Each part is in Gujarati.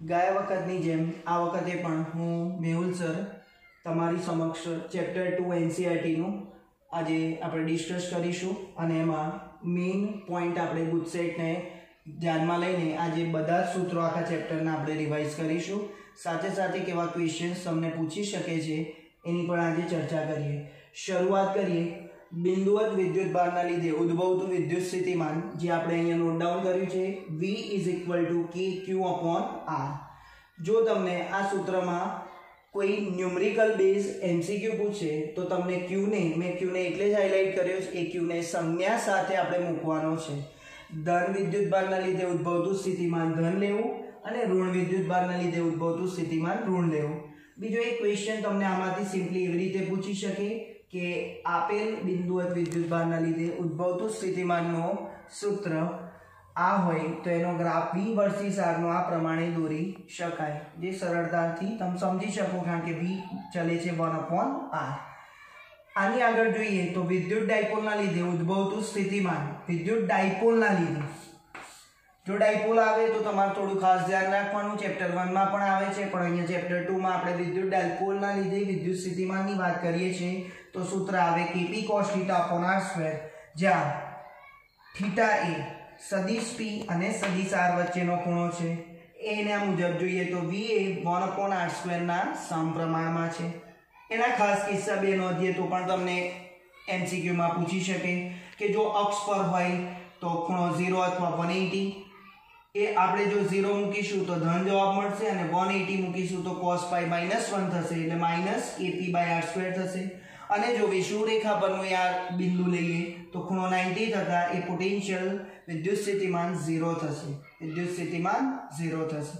ગયા વખતની જેમ આ વખતે પણ હું મેહુલ સર તમારી સમક્ષ ચેપ્ટર ટુ એનસીઆરટીનું આજે આપણે ડિસ્કસ કરીશું અને એમાં મેઇન પોઈન્ટ આપણે ગુજસેટને ધ્યાનમાં લઈને આજે બધા જ સૂત્રો આખા ચેપ્ટરના આપણે રિવાઇઝ કરીશું. સાથે સાથે કેવા ક્વેશ્ચન્સ તમને પૂછી શકે છે એની પણ આજે ચર્ચા કરીએ. શરૂઆત કરીએ બિંદુવત વિદ્યુત ભારના લીધે ઉદ્ભવતું વિદ્યુત સ્થિતિમાન જે આપણે અહીંયા નોટ ડાઉન કર્યું છે, V is equal to K Q upon R જો તમને આ સૂત્રમાં કોઈ ન્યુમરિકલ બેઝ એમસીક્યુ પૂછે, તો તમને ક્યુને મેં ક્યુને એટલે જ હાઇલાઇટ કર્યો છે, એ ક્યુને સંજ્ઞા સાથે આપણે મૂકવાનો છે. ધન વિદ્યુત ભારના લીધે ઉદ્ભવતું સ્થિતિમાન ધન લેવું અને ઋણ વિદ્યુત ભારના લીધે ઉદ્ભવતું સ્થિતિમાન ઋણ લેવું. બીજો એક ક્વેશ્ચન તમને આમાંથી સિમ્પલી એવી રીતે પૂછી શકે. કે આપેલ બિંદુ વિદ્યુત ભારના લીધે ઉદ્ભવતું સ્થિતિમાનનો સૂત્ર આ હોય તો એનો ગ્રાફ વી વર્સિસ સારનો આ પ્રમાણે દોરી શકાય. જે સરળતાથી તમે સમજી શકો કારણ કે વી ચલે છે વન અપોન આર આની આગળ જોઈએ તો વિદ્યુત ડાયપોલના લીધે ઉદ્ભવતું સ્થિતિમાન. વિદ્યુત ડાયપોલના લીધે. જો ડાયપોલ આવે તો તમારે થોડું ખાસ ધ્યાન રાખવાનું. ચેપ્ટર વનમાં પણ આવે છે, પણ અહીંયા ચેપ્ટર ટુમાં આપણે વિદ્યુત ડાયપોલના લીધે વિદ્યુત સ્થિતિમાનની વાત કરીએ છીએ. તો સૂત્ર આવે KP cos theta upon R square જ્યાં થીટા એ સદીશ પી અને સદીશ આર વચ્ચેનો ખૂણો છે. એના મુજબ જોઈએ તો વી એ વન અપોન આર સ્ક્વેરના સમપ્રમાણમાં છે. એના ખાસ કિસ્સા બે નોંધીએ તો પણ તમને એમસીક્યુમાં પૂછી શકે કે જો અક્ષ પર હોય તો ખૂણો ઝીરો અથવા વન એટી એ આપણે જો ઝીરો મૂકીશું તો ધન જવાબ મળશે અને વન એટી મૂકીશું તો કોસ પાઈ માઇનસ વન થશે એટલે minus AP by R square થશે. અને જો વિષુવરેખા પરનું યાર બિંદુ લઈએ, તો ખૂણો નાઇન્ટી થતા એ પોટેન્શિયલ વિદ્યુત સ્થિતિમાન ઝીરો થશે. વિદ્યુત સ્થિતિમાન ઝીરો થશે.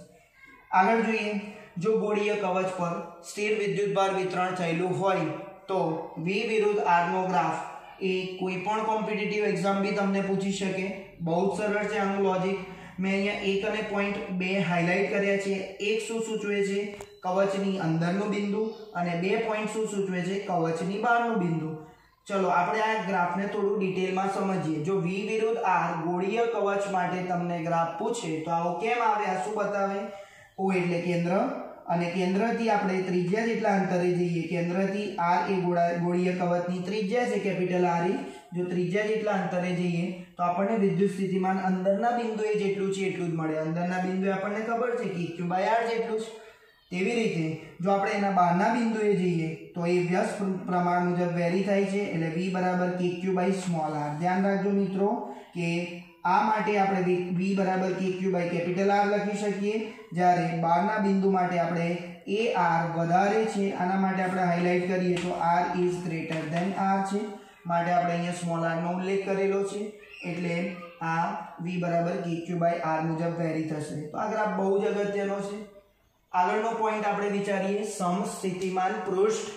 આગળ જોઈએ, જો ગોળીય કવચ પર સ્થિર વિદ્યુતભાર વિતરણ થયેલું હોય, તો વી વિરુદ્ધ આરનો ગ્રાફ એ કોઈ પણ કોમ્પિટિટિવ એક્ઝામ બી તમને પૂછી શકે. બહુ જ સરળ છે આનું લોજિક મેં અહીંયા એક અને પોઈન્ટ બે હાઇલાઇટ કર્યા છે. એક શું સૂચવે છે? કવચની અંદરનું બિંદુ અને બે પોઈન્ટ શું સૂચવે છે? કવચની બહારનું બિંદુ. ચલો, આપણે આ ગ્રાફને થોડું ડિટેલમાં સમજીએ. જો વી વિરુદ્ધ આર ગોળીય કવચ માટે તમને ગ્રાફ પૂછે, તો આવો કેમ આવે? આ શું બતાવે? ઓ, એટલે કેન્દ્ર. અને કેન્દ્રથી આપણે ત્રિજ્યા જેટલા અંતરે જઈએ, કેન્દ્રથી આર એ ગોળા, ગોળીય કવચની ત્રિજ્યા છે, કેપિટલ આર એ. જો ત્રિજ્યા જેટલા અંતરે જઈએ, તો આપણને વિદ્યુત સ્થિતિમાન અંદરના બિંદુએ જેટલું છે, એટલું જ મળે. અંદરના બિંદુએ આપણને ખબર છે કે ક્યુ બાય આર જેટલું છે. તેવી રીતે જો આપણે એના બહારના બિંદુએ જઈએ, તો એ વ્યસ્ત પ્રમાણ મુજબ વેરી થાય છે, એટલે વી બરાબર K Q by small R. ધ્યાન રાખજો મિત્રો કે આ માટે આપણે વી બરાબર K Q by capital R લખી શકીએ. જ્યારે બહારના બિંદુ માટે આપણે એ આર વધારે છે, આના માટે આપણે હાઇલાઇટ કરીએ તો R is greater than R છે. માટે આપણે અહીંયા સ્મોલ આરનો ઉલ્લેખ કરેલો છે, એટલે આ વી બરાબર કે ક્યુ બાય આર મુજબ વેરી થશે. તો આ ગ્રાફ બહુ જ અગત્યનો છે. આગળનો પોઈન્ટ આપણે વિચારીએ, સમસ્થિતિમાન પૃષ્ઠ.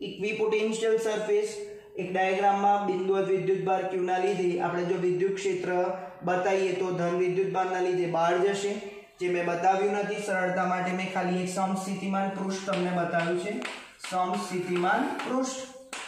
ઇક્વિપોટેન્શિયલ સરફેસ એક ડાયાગ્રામમાં બિંદુ વિદ્યુતભાર ક્યુના લીધે. આપણે જો વિદ્યુત ક્ષેત્ર બતાવીએ તો ધન વિદ્યુતભારના લીધે બહાર જશે. જે મેં બતાવ્યું નથી, સરળતા માટે મેં ખાલી એક સમસ્થિતિમાન પૃષ્ઠ તમને બતાવ્યું છે. સમસ્થિતિમાન પૃષ્ઠ.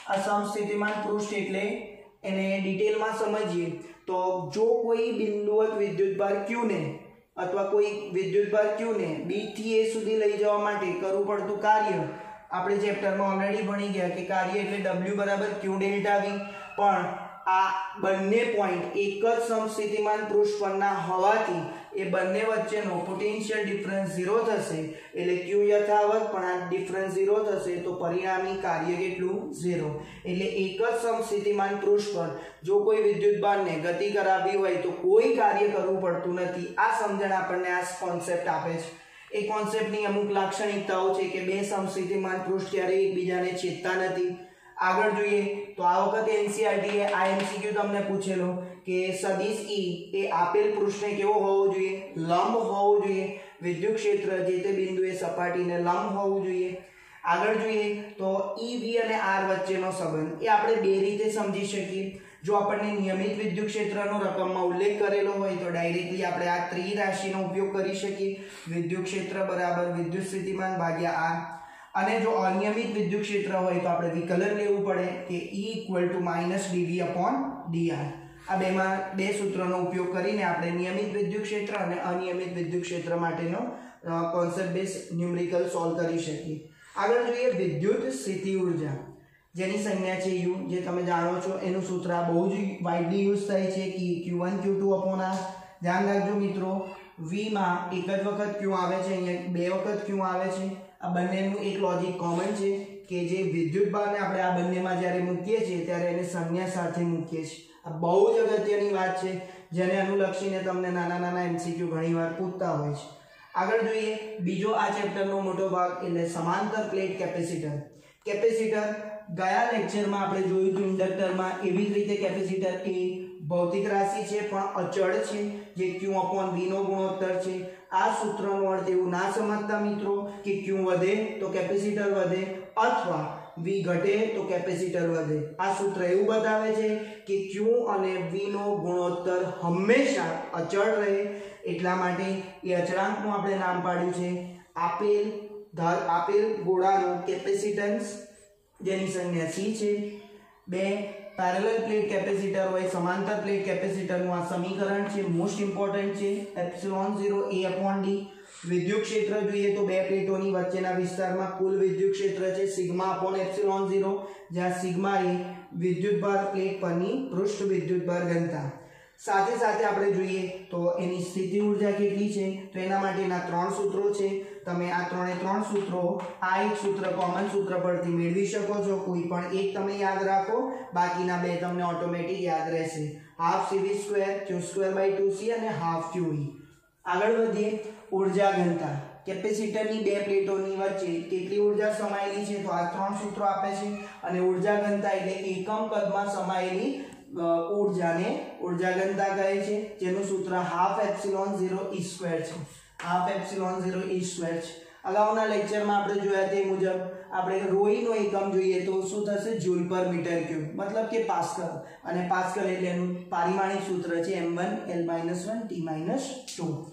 આ સમસ્થિતિમાન પૃષ્ઠ એટલે એને ડિટેલમાં સમજીએ. તો જો કોઈ બિંદુવત વિદ્યુતભાર ક્યુને અથવા કોઈ વિદ્યુતભાર ક્યુને બી થી એ સુધી લઈ જવા માટે કરવું પડતું કાર્ય, આપણે ચેપ્ટરમાં ઓલરેડી ભણી ગયા કે કાર્ય એટલે ડબલ્યુ બરાબર ક્યુ ડેલ્ટા વી પણ આ બંને પોઈન્ટ એક જ સમસ્થિતિમાન પૃષ્ઠ પરના હોવાથી એ બંને વચ્ચેનો પોટેન્શિયલ ડિફરન્સ ઝીરો થશે. એટલે ક્યુ યથાવત, પણ આ ડિફરન્સ ઝીરો થશે તો પરિણામી કાર્ય કેટલું? ઝીરો એટલે એક જ સમસ્થિતિમાન પૃષ્ઠ પર જો કોઈ વિદ્યુતભારને ગતિ કરાવવી હોય તો કોઈ કાર્ય કરવું પડતું નથી. આ સમજણ આપણને આ કોન્સેપ્ટ આપે છે. એ કોન્સેપ્ટની અમુક લાક્ષણિકતાઓ છે કે બે સમસ્થિતિમાન પૃષ્ઠ ક્યારેય એકબીજાને છેદતા નથી. આગળ જોઈએ તો આ વખતે એનસીઆરટી એ આ એમસીક્યુ તમને પૂછેલો કે સદિશ ઈ એ આપેલ પૃષ્ઠને કેવો હોવો જોઈએ? લંબ હોવો જોઈએ. વિદ્યુત ક્ષેત્ર જે તે બિંદુએ સપાટીને લંબ હોવું જોઈએ. આગળ જોઈએ તો ઈ, વી અને આર વચ્ચેનો સંબંધ. એ આપણે બે રીતે સમજી શકીએ. જો આપણને નિયમિત વિદ્યુત ક્ષેત્રનો રકમમાં ઉલ્લેખ કરેલો હોય તો ડાયરેક્ટલી આપણે આ ત્રિરાશિનો ઉપયોગ કરી શકીએ. વિદ્યુત ક્ષેત્ર બરાબર વિદ્યુત સ્થિતિમાન ભાગ્યા આર. અને જો અનિયમિત વિદ્યુત ક્ષેત્ર હોય તો આપણે વિકલન લેવું પડે કે E equal to minus DV upon DR આ બેમાં બે સૂત્રોનો ઉપયોગ કરીને આપણે નિયમિત વિદ્યુત ક્ષેત્ર અને અનિયમિત વિદ્યુત ક્ષેત્ર માટેનો કોન્સેપ્ટ બેઝ ન્યુમરિકલ સોલ્વ કરી શકીએ. આગળ જોઈએ વિદ્યુત સ્થિતિ ઊર્જા. જેની સંજ્ઞા છે યુ જે તમે જાણો છો, એનું સૂત્ર બહુ જ વાઇડલી યુઝ થાય છે, K Q one Q two upon R ધ્યાન રાખજો મિત્રો વીમાં એક જ વખત ક્યુ આવે છે, અહીંયા બે વખત ક્યુ આવે છે. આ બંનેનું એક લોજિક કોમન છે કે જે વિદ્યુત ભારને આપણે આ બંનેમાં જ્યારે મૂકીએ છીએ ત્યારે એને સંજ્ઞા સાથે મૂકીએ છીએ. આ બહુ જ અગત્યની વાત છે, જેને અનુલક્ષીને તમને નાના નાના એમસીક્યુ ઘણીવાર પૂછતા હોય છે. આગળ જોઈએ, બીજો આ ચેપ્ટરનો મોટો ભાગ એટલે સમાંતર પ્લેટ કેપેસિટર કેપેસિટર ગયા લેક્ચરમાં આપણે જોયું હતું ઇન્ડક્ટરમાં એવી જ રીતે કેપેસિટર એ ભૌતિક રાશિ છે, પણ અચળ છે, જે ક્યુ અપોન વીનો ગુણોત્તર છે. આ સૂત્રનો અર્થ એવું ના સમજતા મિત્રો કે ક્યુ વધે તો કેપેસિટર વધે અથવા v ઘટે તો કેપેસિટર વધે. આ સૂત્ર એવું બતાવે છે કે ક્યુ અને v નો ગુણોત્તર હંમેશા અચળ રહે એટલા માટે એ અચળાંકનું આપણે નામ પાડ્યું છે આપેલ ધાર આપેલ ગોળાનું કેપેસિટન્સ જેની સંજ્ઞા c છે. બે પેરેલલ પ્લેટ કેપેસિટર હોય, સમાંતર પ્લેટ કેપેસિટરનું આ સમીકરણ છે મોસ્ટ ઇમ્પોર્ટન્ટ છે એપ્સિલોન 0 એ અપોન ડી વિદ્યુત ક્ષેત્ર જોઈએ તો બે પ્લેટોની વચ્ચેના વિસ્તારમાં કુલ વિદ્યુત ક્ષેત્ર છે, સિગ્મા અપોન એપ્સિલોન 0 જ્યાં સિગ્મા એ વિદ્યુતભાર પ્લેટ પરની પૃષ્ઠ વિદ્યુતભાર ઘનતા. સાથે સાથે આપણે જોઈએ તો એની સ્થિતિ ઊર્જા કેટલી છે? તો એના માટેના ત્રણ સૂત્રો છે. તમે આ ત્રણે ત્રણ સૂત્રો, આ એક સૂત્ર કોમન સૂત્ર પરથી મેળવી શકો છો. કોઈ પણ એક તમે યાદ રાખો. બાકીના બે તમને ઓટોમેટિક યાદ રહેશે. Half CV square Q square by two C અને હાફ ક્યુઈ આગળ વધીએ. ઊર્જા ઘનતા. કેપેસિટરની બે પ્લેટોની વચ્ચે કેટલી ઊર્જા સમાયેલી છે? તો આ ત્રણ સૂત્રો આપે છે. અને ઊર્જા ઘનતા એટલે એકમ કદમાં સમાયેલી ઉર્જાને ઊર્જા ઘનતા કહે છે, જેનું સૂત્ર half epsilon zero E square છે. Half epsilon zero E square છે. અગાઉના લેક્ચરમાં આપણે જોયા તે મુજબ આપણે રોઈનો એકમ જોઈએ તો શું થશે? જૂલ પર મીટર ક્યુબ. મતલબ કે પાસ્કલ. અને પાસ્કલ એટલે એનું પારિમાણિક સૂત્ર છે M one, L minus one, T minus two.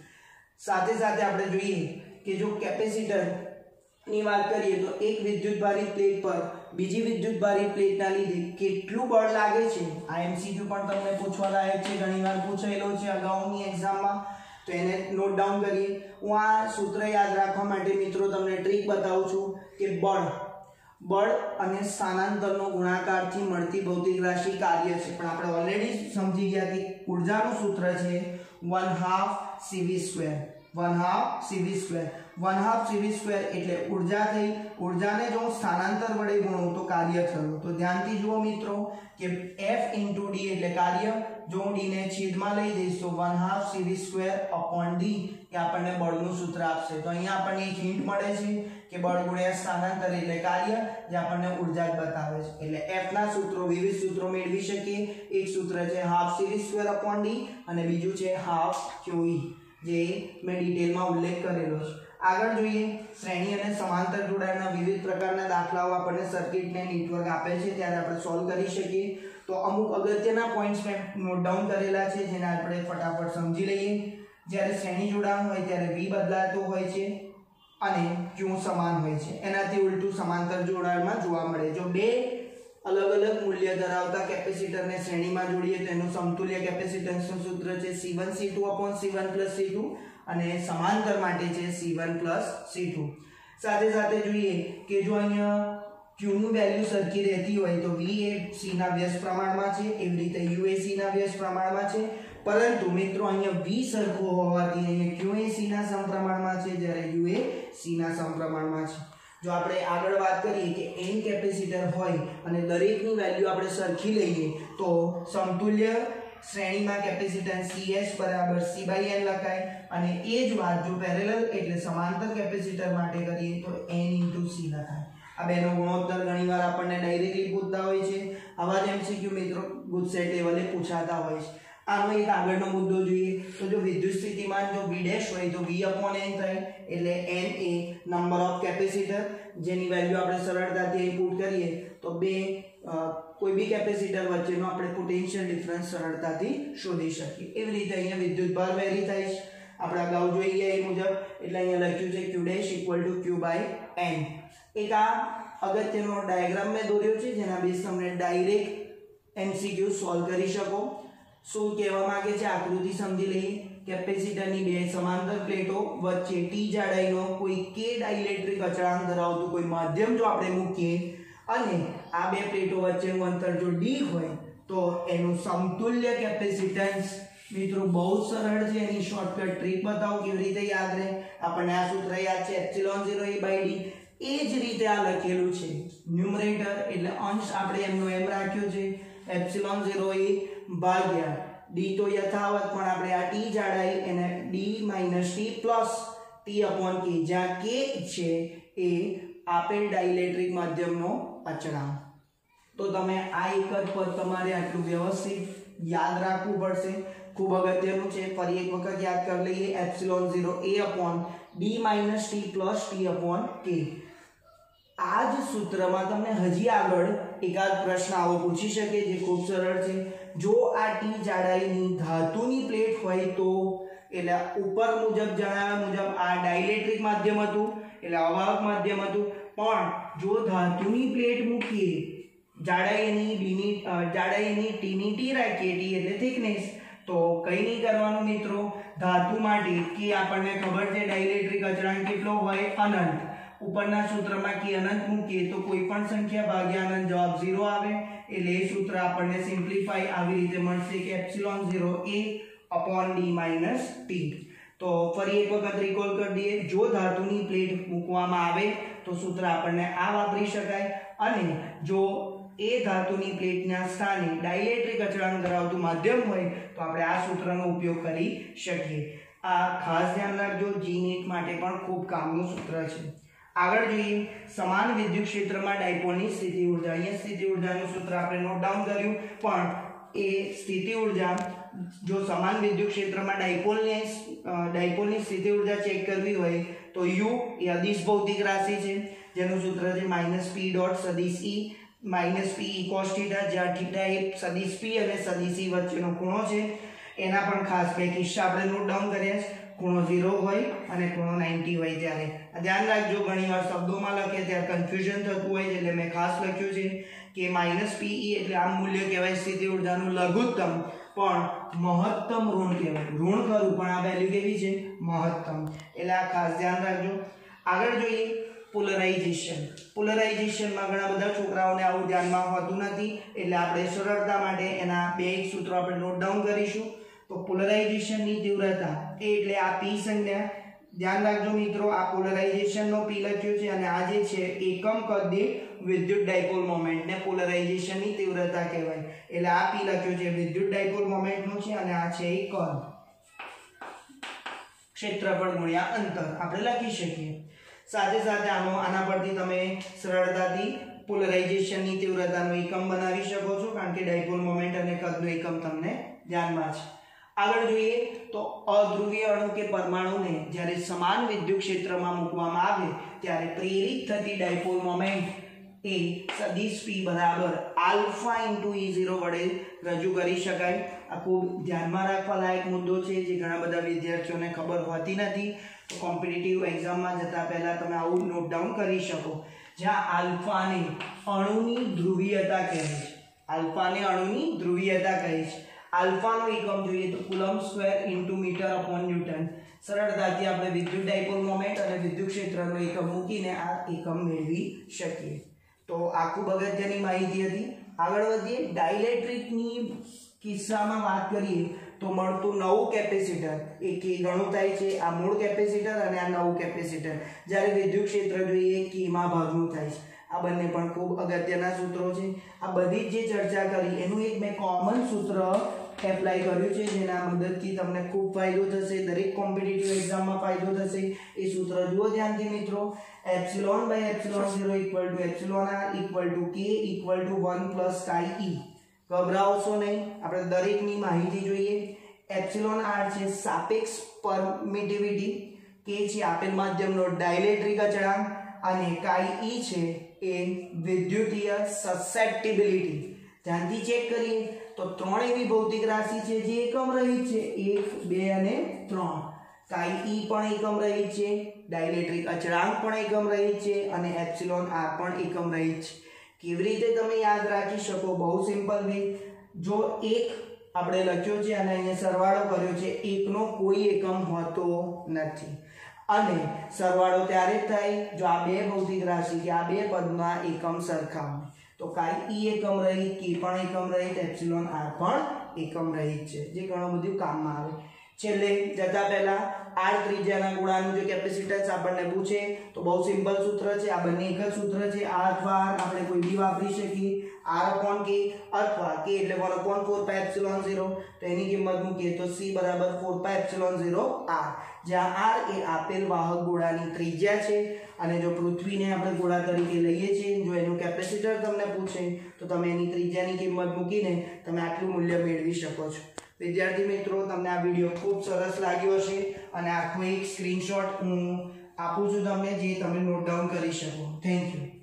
સાથે સાથે આપણે જોઈએ કે જો કેપેસિટરની વાત કરીએ તો એક વિદ્યુતભારી પ્લેટ પર બીજી વિદ્યુતભારી પ્લેટના લીધે કેટલું બળ લાગે છે? આ એમસીક્યુ પણ તમને પૂછવા લાયક છે, ઘણીવાર પૂછાયેલો છે અગાઉની એક્ઝામમાં તો એને નોટ ડાઉન કરીએ. હું આ સૂત્ર યાદ રાખવા માટે મિત્રો તમને ટ્રીક બતાવું છું કે બળ બળ અને સ્થાનાંતરનો ગુણાકારથી મળતી ભૌતિક રાશિ કાર્ય છે. પણ આપણે ઓલરેડી સમજી ગયા કે ઉર્જાનું સૂત્ર છે one half CV square one half CV square one half CV square એટલે ઊર્જા થઈ. ઉર્જાને જો સ્થાનાંતર વડે ગુણું તો કાર્ય થયું. તો ધ્યાનથી જુઓ મિત્રો કે એફ ઇન્ટુ ડી એટલે કાર્ય. જો હું ડીને છેદમાં લઈ દઈશ, તો one half CV square upon D એ આપણને બળનું સૂત્ર આપશે. તો અહીંયા આપણને એક હિન્ટ મળે છે કે બળ ગુણ્યા સ્થાનાંતર એટલે કાર્ય, જે આપણને ઊર્જા જ બતાવે છે. એટલે એફ ના સૂત્રો, વિવિધ સૂત્રો મેળવી શકીએ. એક સૂત્ર છે half CV square upon D અને બીજું છે હાફ ક્યુઈ જે મેં ડિટેલમાં ઉલ્લેખ કરેલો છે. આગળ જોઈએ, શ્રેણી અને સમાંતર જોડાણના વિવિધ પ્રકારના દાખલાઓ આપણને સર્કિટને નેટવર્ક આપે છે, ત્યારે આપણે સોલ્વ કરી શકીએ. તો અમુક અગત્યના પોઈન્ટ્સ મેં નોટ ડાઉન કરેલા છે, જેને આપણે ફટાફટ સમજી લઈએ. જ્યારે શ્રેણી જોડાણ હોય, ત્યારે વી બદલાતો હોય છે અને ક્યુ સમાન હોય છે. એનાથી ઉલટું સમાંતર જોડાણમાં જોવા મળે. જો બે અલગ અલગ મૂલ્ય ધરાવતા કેપેસિટરને શ્રેણીમાં જોડીએ, તો એનું સમતુલ્ય કેપેસિટન્સનું સૂત્ર છે C1 C2 C1 C2 અને સમાંતર માટે છે C1 C2 સાથે સાથે જોઈએ કે જો અહીંયા Q નું વેલ્યુ સરખી રહેતી હોય તો V એ C ના વ્યસ્ત પ્રમાણમાં છે. એવી રીતે U એ C ના વ્યસ્ત પ્રમાણમાં છે. પરંતુ મિત્રો અહીંયા V સરખો હોવાથી અહીંયા Q એ C ના સમપ્રમાણમાં છે જ્યારે U એ C ના સમપ્રમાણમાં છે. જો આપણે આગળ વાત કરીએ કે n કેપેસિટર હોય અને દરેકની વેલ્યુ આપણે સરખી લઈએ તો સમતુલ્ય શ્રેણીમાં કેપેસિટન્સ CS બરાબર C n લખાય અને એ જ વાત જો પેરેલલ એટલે સમાંતર કેપેસિટર માટે કરીએ તો n C લખાય. આ બેનો ગુણોત્તર ઘણીવાર આપણને ડાયરેક્ટલી પૂછતા હોય છે. આવા જ એમસીક્યુ મિત્રો ગુજસેટ લેવલે પૂછાતા હોય છે. આનો એક આગળનો મુદ્દો જોઈએ. તો જો વિદ્યુત સ્થિતિમાન જો V ડેશ હોય તો V n થાય એટલે n એ નંબર ઓફ કેપેસિટર જેની વેલ્યુ આપણે સરળતાથી ઇનપુટ કરીએ તો બે કોઈ બી કેપેસિટર વચ્ચેનો આપણે પોટેન્શિયલ ડિફરન્સ સરળતાથી શોધી શકીએ. એવી રીતે અહીંયા વિદ્યુત ભાર વેરી થાય છે. આપણે અગાઉ જોઈ ગયા એ મુજબ. એટલે અહીંયા લખ્યું છે Q dash equal to Q by N એક આ અગત્યનો ડાયાગ્રામ મેં દોર્યો છે, જેના બેઝ તમને ડાયરેક્ટ એમસીક્યુ સોલ્વ કરી શકો. શું કહેવા માંગે છે? આકૃતિ સમજી લઈએ. કેપેસિટરની બે સમાંતર પ્લેટો વચ્ચે ટી જાડાઈનો કોઈ કે ડાઇલેક્ટ્રિક અચળાંક ધરાવતું કોઈ માધ્યમ જો આપણે મૂકીએ અને આ બે પ્લેટો વચ્ચેનું અંતર જો ડી હોય, તો એનું સમતુલ્ય કેપેસિટન્સ મિત્રો બહુ સરળ છે. એની શોર્ટકટ ટ્રીક બતાવો કેવી રીતે યાદ રહે. આપણને આ સૂત્ર યાદ છે epsilon zero A by D એ જ રીતે આ લખેલું છે ન્યુમરેટર, એટલે અંશ આપણે એમનો એમ રાખ્યો છે, એપ્સિલોન ઝીરો એ ભાગ્યા ડી તો યથાવત પણ આપણે આ ટી જાડાઈ એને D minus T plus T upon K જ્યાં કે છે એ આપેલ ડાઇલેક્ટ્રિક માધ્યમનો અચળાંક. તો તમે આ એક જ પદ તમારે આટલું વ્યવસ્થિત યાદ રાખવું પડશે. ખૂબ અગત્યનું છે, ફરી એક વખત યાદ કરી લઈએ, epsilon zero A upon D minus T plus T upon K. આ જ સૂત્રમાં તમને હજી આગળ એકાદ પ્રશ્ન આવો પૂછી શકે જે ખૂબ સરળ છે. જો આ ટી જાડાઈની ધાતુની પ્લેટ હોય તો, એટલે ઉપર મુજબ જણાવ્યા મુજબ આ ડાઇલેક્ટ્રિક માધ્યમ હતું, એટલે અવાહક માધ્યમ હતું પણ જો ધાતુની પ્લેટ મૂકીએ, જાડાઈ એની ડીની જાડાઈ એની ટીની ટી રાખીએ, ટી એટલે થિકનેસ તો કંઈ નહીં કરવાનું મિત્રો. ધાતુ માટે કે આપણને ખબર છે ડાઇલેક્ટ્રિક અચળાંક કેટલો હોય? અનંત. ઉપરના સૂત્રમાં કે અનંત મૂકીએ તો કોઈ પણ સંખ્યા ભાગ્યા અનંત જવાબ ઝીરો આવે. એટલે એ સૂત્ર આપણને સિમ્પ્લિફાઈ આવી રીતે મળશે કે epsilon zero A upon D minus t. તો ફરી એક વખત રિકોલ કરી દઈએ. જો ધાતુની પ્લેટ મૂકવામાં આવે, તો સૂત્ર આપણને આ વાપરી શકાય. અને જો એ ધાતુની પ્લેટના સ્થાને ડાયલેક્ટ્રિક અચળાંક ધરાવતું માધ્યમ હોય, તો આપણે આ સૂત્રનો ઉપયોગ કરી શકીએ. આ ખાસ ધ્યાન રાખજો. જી માટે પણ ખૂબ કામનું સૂત્ર છે. આગળ જોઈએ. સમાન વિદ્યુત ક્ષેત્રમાં ડાયપોલની સ્થિતિ ઊર્જા અહીંયા સ્થિતિ ઉર્જાનું સૂત્ર આપણે નોટ ડાઉન કર્યું, પણ એ સ્થિતિ ઊર્જા જો સમાન વિદ્યુત ક્ષેત્રમાં ડાયપોલને ડાયપોલની સ્થિતિ ઊર્જા ચેક કરવી હોય, તો યુ એ અદિશ ભૌતિક રાશિ છે. જેનું સૂત્ર છે માઇનસ પી ડોટ સદીશ E minus P cos theta જ્યાં થીટા એ સદીશ પી અને સદીશ ઈ વચ્ચેનો ખૂણો છે. એના પણ ખાસ બે કિસ્સા આપણે નોટ ડાઉન કર્યા છે. ખૂણો ઝીરો હોય અને ખૂણો 90 હોય ત્યારે. ધ્યાન રાખજો ઘણીવાર શબ્દોમાં લખે ત્યારે કન્ફ્યુઝન થતું હોય છે, એટલે મેં ખાસ લખ્યું છે કે માઇનસ પીઈ એટલે આ મૂલ્ય કહેવાય સ્થિતિ ઉર્જાનું લઘુત્તમ. પણ મહત્તમ ઋણ કહેવાય. ઋણ ખરું પણ આ વેલ્યુ કેવી છે? મહત્તમ. એટલે આ ખાસ ધ્યાન રાખજો. આગળ જોઈએ પોલરાઇઝેશન પોલરાઇઝેશનમાં ઘણા બધા છોકરાઓને આવું ધ્યાનમાં હોતું નથી, એટલે આપણે સરળતા માટે એના બે એક સૂત્રો આપણે નોટ ડાઉન કરીશું. તો પોલરાઇઝેશનની તીવ્રતા, એ એટલે આ પી સંજ્ઞા ધ્યાન રાખજો મિત્રો, આ પોલરાઇઝેશનનો પી લખ્યો છે અને આ જે છે, એકમ કદ દીઠ વિદ્યુત ડાયપોલ મોમેન્ટને પોલરાઇઝેશનની તીવ્રતા કહેવાય. એટલે આ પી લખ્યો છે, વિદ્યુત ડાયપોલ મોમેન્ટનું છે અને આ છે એ કદ. ક્ષેત્રફળ ગુણ્યા અંતર, આપણે લખી શકીએ. સાથે સાથે આનો, આના પરથી તમે સરળતાથી પોલરાઇઝેશનની તીવ્રતાનો એકમ બનાવી શકો છો, કારણ કે ડાયપોલ મોમેન્ટ અને કદનો એકમ તમને ધ્યાનમાં છે. આગળ જોઈએ તો અધ્રુવીય અણુ કે પરમાણુને જ્યારે સમાન વિદ્યુત ક્ષેત્રમાં મૂકવામાં આવે, ત્યારે પ્રેરિત થતી ડાયપોલ મોમેન્ટ એ સદિશ પી બરાબર આલ્ફા ઇન્ટુ ઈ ઝીરો વડે રજૂ કરી શકાય. આ ખૂબ ધ્યાનમાં રાખવા લાયક મુદ્દો છે જે ઘણા બધા વિદ્યાર્થીઓને ખબર હોતી નથી. તો કોમ્પિટિટિવ એક્ઝામમાં જતા પહેલાં તમે આવું નોટ ડાઉન કરી શકો. જ્યાં આલ્ફાને અણુની ધ્રુવીયતા કહે છે. આલ્ફાને અણુની ધ્રુવીયતા કહે છે. આલ્ફાનો એકમ જોઈએ તો coulomb square into meter upon newton. સરળતાથી આપણે વિદ્યુત ડાયપોલ મોમેન્ટ અને વિદ્યુત ક્ષેત્રનો એકમ મૂકીને આ એકમ મેળવી શકીએ. તો આ ખૂબ અગત્યની માહિતી હતી. આગળ વધીએ. ડાયલેક્ટ્રિકની કિસ્સામાં વાત કરીએ તો મળતું નવું કેપેસિટર. એ કે ઘણું થાય છે. આ મૂળ કેપેસિટર અને આ નવું કેપેસિટર. જ્યારે વિદ્યુત ક્ષેત્ર જોઈએ કેમાં ભાગનું થાય છે. આ બંને પણ ખૂબ અગત્યના સૂત્રો છે. આ બધી જ જે ચર્ચા કરી, એનું એક મેં કોમન સૂત્ર એપ્લાય કર્યું છે, જેના મદદથી તમને ખૂબ ફાયદો થશે, દરેક કોમ્પિટિટિવ એક્ઝામમાં ફાયદો થશે, એ સૂત્ર જુઓ ધ્યાનથી મિત્રો. Epsilon by epsilon zero equal to epsilon R equal to K equal to one plus chi E ગભરાવશો નહીં. આપણે દરેકની માહિતી જોઈએ. એપ્સિલોન આર છે સાપેક્ષ પરમિટિવિટી કે છે આપેલ માધ્યમનો ડાઇલેક્ટ્રિક અચળાંક. અને કાઈ ઈ છે એ વિદ્યુતીય સસેપ્ટિબિલિટી ધ્યાનથી ચેક કરીએ. તો ત્રણ એવી ભૌતિક રાશિ છે જે એકમ રહી છે. એક, બે અને ત્રણ. કાઈ ઈ પણ એકમ રહી છે. ડાયલેટ્રિક અચળાંક પણ એકમ રહી છે અને એપ્સિલોન આર પણ એકમ રહી છે. કેવી રીતે તમે યાદ રાખી શકો? બહુ સિમ્પલ વે. જો એક આપણે લખ્યો છે અને અહીંયા સરવાળો કર્યો છે, એકનો કોઈ એકમ હોતો નથી. અને સરવાળો ત્યારે જ થાય જો આ બે ભૌતિક રાશિ કે આ બે પદના એકમ સરખા હોય તો કાંઈ ઈ એકમ રહી, કે પણ એકમ રહી એપ્સિલોન આર પણ એકમ રહી છે, જે ઘણું બધું કામમાં આવે. છેલ્લે, જતા પહેલા, આર ત્રિજ્યાના ગુણાનું જે કેપેસિટન્સ આપણને પૂછે, તો બહુ સિમ્પલ સૂત્ર છે, આ બંને એક જ સૂત્ર છે, આર અથવા આપણે કોઈ બી વાપરી શકીએ. આર અપોન કે અથવા કે એટલે one upon four pi epsilon zero? તો એની કિંમત મૂકીએ તો સી બરાબર four pi epsilon zero R. જ્યાં આર એ આપેલ વાહક ગોળાની ત્રિજ્યા છે. અને જો પૃથ્વીને આપણે ગોળા તરીકે લઈએ છીએ, જો એનું કેપેસિટર તમને પૂછે, તો તમે એની ત્રિજ્યાની કિંમત મૂકીને તમે આટલું મૂલ્ય મેળવી શકો છો. વિદ્યાર્થી મિત્રો, તમને આ વીડિયો ખૂબ સરસ લાગ્યો હશે અને આખો એક સ્ક્રીનશોટ હું આપું છું તમને, જે તમે નોટ ડાઉન કરી શકો. Thank you